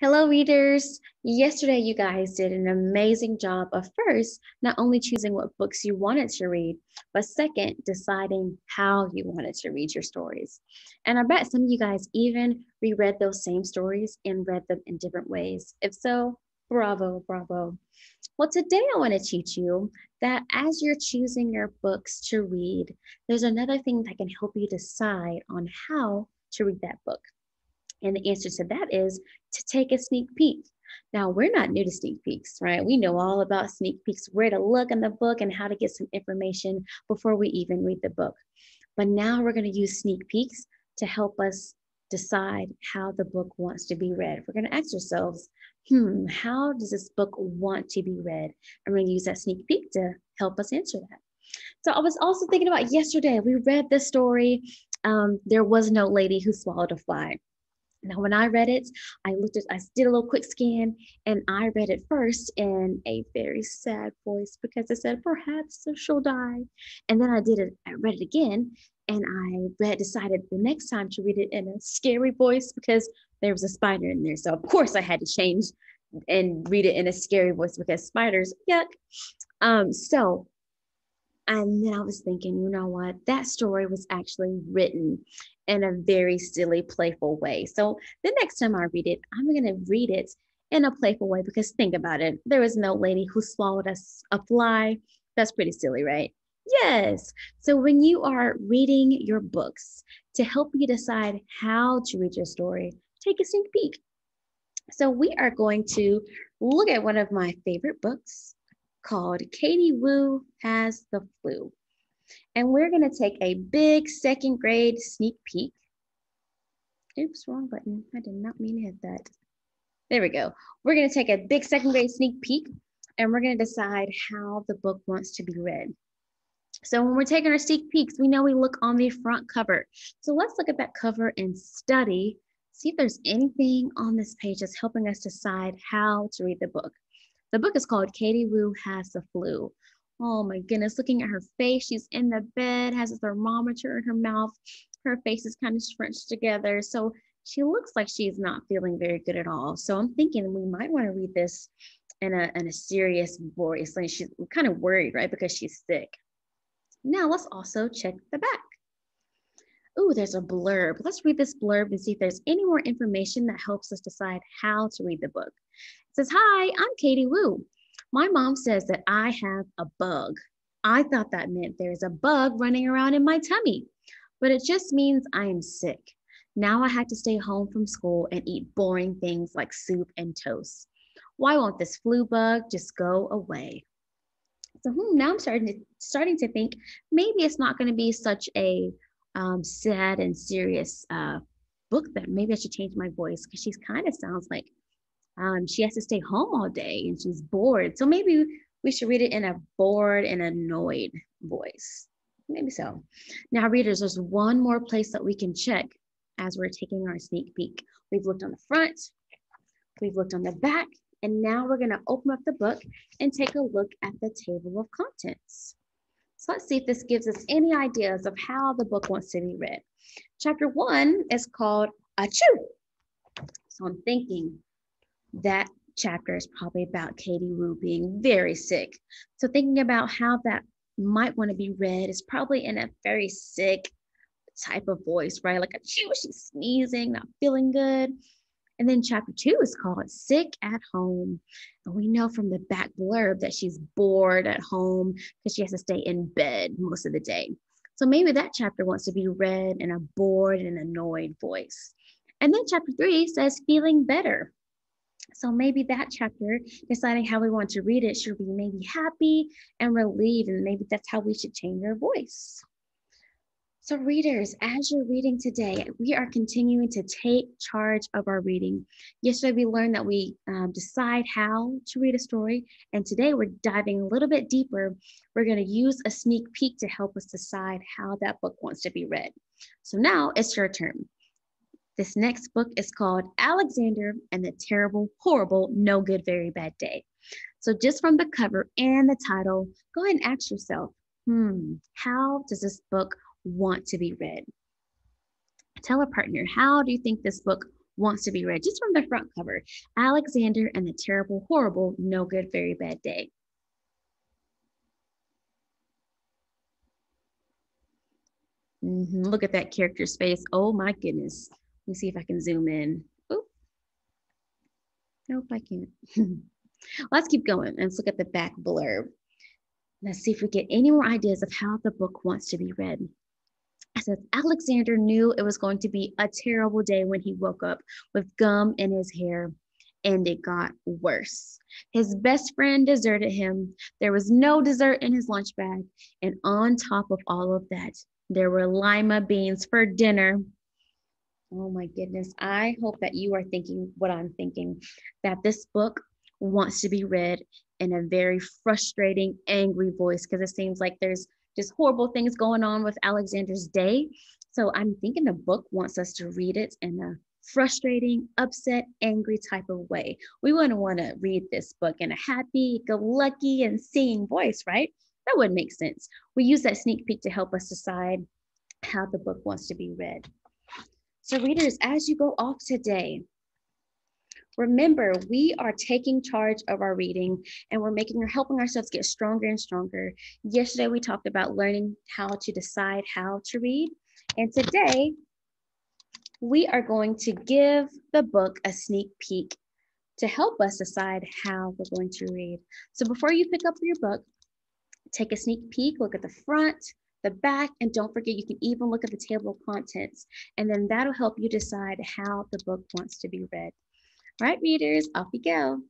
Hello, readers. Yesterday, you guys did an amazing job of first, not only choosing what books you wanted to read, but second, deciding how you wanted to read your stories. And I bet some of you guys even reread those same stories and read them in different ways. If so, bravo, bravo. Well, today I want to teach you that as you're choosing your books to read, there's another thing that can help you decide on how to read that book. And the answer to that is to take a sneak peek. Now, we're not new to sneak peeks, right? We know all about sneak peeks, where to look in the book, and how to get some information before we even read the book. But now we're going to use sneak peeks to help us decide how the book wants to be read. We're going to ask ourselves, hmm, how does this book want to be read? And we're going to use that sneak peek to help us answer that. So I was also thinking about yesterday, we read this story. Um, there was no lady who swallowed a fly. Now, when I read it, I looked at, I did a little quick scan and I read it first in a very sad voice because it said, perhaps she'll die. And then I did it, I read it again and I read, decided the next time to read it in a scary voice because there was a spider in there. So, of course, I had to change and read it in a scary voice because spiders, yuck. Um, so, and then I was thinking, you know what? That story was actually written in a very silly, playful way. So the next time I read it, I'm going to read it in a playful way because think about it. There was no lady who swallowed a, a fly. That's pretty silly, right? Yes. So when you are reading your books to help you decide how to read your story, take a sneak peek. So we are going to look at one of my favorite books called Katie Woo Has the Flu. And we're gonna take a big second grade sneak peek. Oops, wrong button. I did not mean to hit that. There we go. We're gonna take a big second grade sneak peek and we're gonna decide how the book wants to be read. So when we're taking our sneak peeks, we know we look on the front cover. So let's look at that cover and study, see if there's anything on this page that's helping us decide how to read the book. The book is called Katie Woo Has the Flu. Oh my goodness, looking at her face, she's in the bed, has a thermometer in her mouth. Her face is kind of scrunched together. So she looks like she's not feeling very good at all. So I'm thinking we might want to read this in a, in a serious voice. Like she's kind of worried, right? Because she's sick. Now let's also check the back. Oh, there's a blurb. Let's read this blurb and see if there's any more information that helps us decide how to read the book. It says, Hi, I'm Katie Woo. My mom says that I have a bug. I thought that meant there's a bug running around in my tummy, but it just means I am sick. Now I had to stay home from school and eat boring things like soup and toast. Why won't this flu bug just go away? So hmm, now I'm starting to starting to think maybe it's not going to be such a um, sad and serious uh, book. That maybe I should change my voice because she kind of sounds like um, she has to stay home all day and she's bored. So maybe we should read it in a bored and annoyed voice. Maybe so. Now, readers, there's one more place that we can check as we're taking our sneak peek. We've looked on the front, we've looked on the back, and now we're going to open up the book and take a look at the table of contents. So let's see if this gives us any ideas of how the book wants to be read. Chapter one is called Achoo. So I'm thinking that chapter is probably about Katie Woo being very sick. So thinking about how that might want to be read is probably in a very sick type of voice, right? Like achoo, she's sneezing, not feeling good. And then chapter two is called Sick at Home. And we know from the back blurb that she's bored at home because she has to stay in bed most of the day. So maybe that chapter wants to be read in a bored and annoyed voice. And then chapter three says feeling better. So maybe that chapter, deciding how we want to read it, should be maybe happy and relieved, and maybe that's how we should change our voice. So, readers, as you're reading today, we are continuing to take charge of our reading. Yesterday, we learned that we um, decide how to read a story, and today we're diving a little bit deeper. We're going to use a sneak peek to help us decide how that book wants to be read. So, now it's your turn. This next book is called Alexander and the Terrible, Horrible, No Good, Very Bad Day. So, just from the cover and the title, go ahead and ask yourself hmm, how does this book want to be read? Tell a partner, how do you think this book wants to be read, just from the front cover Alexander and the Terrible, Horrible, No Good, Very Bad Day. Mm -hmm. Look at that character space. Oh my goodness. Let me see if I can zoom in. Oh, nope, I can't. Let's keep going. Let's look at the back blurb. Let's see if we get any more ideas of how the book wants to be read. It says Alexander knew it was going to be a terrible day when he woke up with gum in his hair, and it got worse. His best friend deserted him. There was no dessert in his lunch bag, and on top of all of that, there were lima beans for dinner. Oh my goodness. I hope that you are thinking what I'm thinking that this book wants to be read in a very frustrating, angry voice because it seems like there's just horrible things going on with Alexander's day. So I'm thinking the book wants us to read it in a frustrating, upset, angry type of way. We wouldn't want to read this book in a happy, go lucky, and singing voice, right? That wouldn't make sense. We use that sneak peek to help us decide how the book wants to be read. So readers, as you go off today, remember we are taking charge of our reading and we're making or helping ourselves get stronger and stronger. Yesterday we talked about learning how to decide how to read. And today we are going to give the book a sneak peek to help us decide how we're going to read. So before you pick up your book, take a sneak peek, look at the front, the back, and don't forget you can even look at the table of contents. And then that'll help you decide how the book wants to be read. All right, readers, off you go.